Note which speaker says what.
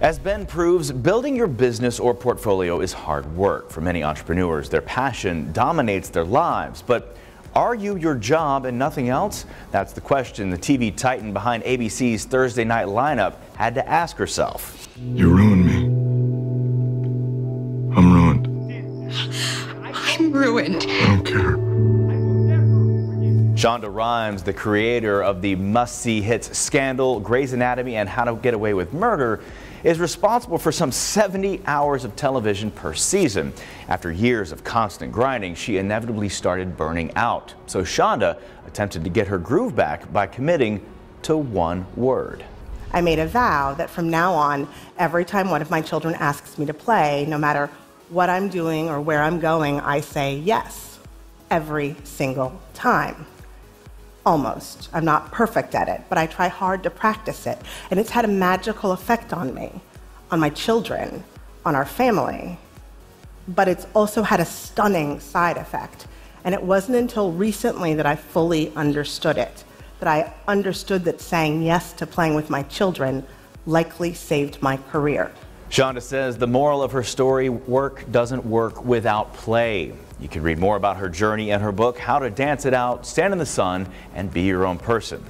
Speaker 1: As Ben proves, building your business or portfolio is hard work. For many entrepreneurs, their passion dominates their lives. But are you your job and nothing else? That's the question the TV titan behind ABC's Thursday night lineup had to ask herself.
Speaker 2: You ruined me. I'm ruined.
Speaker 3: I'm ruined.
Speaker 2: I don't care.
Speaker 1: Shonda Rhimes, the creator of the must-see hits Scandal, Grey's Anatomy, and How to Get Away with Murder, is responsible for some 70 hours of television per season. After years of constant grinding, she inevitably started burning out. So Shonda attempted to get her groove back by committing to one word.
Speaker 4: I made a vow that from now on, every time one of my children asks me to play, no matter what I'm doing or where I'm going, I say yes every single time almost. I'm not perfect at it, but I try hard to practice it. And it's had a magical effect on me, on my children, on our family. But it's also had a stunning side effect. And it wasn't until recently that I fully understood it, that I understood that saying yes to playing with my children likely saved my career.
Speaker 1: Shonda says the moral of her story work doesn't work without play. You can read more about her journey in her book, How to Dance It Out, Stand in the Sun, and Be Your Own Person.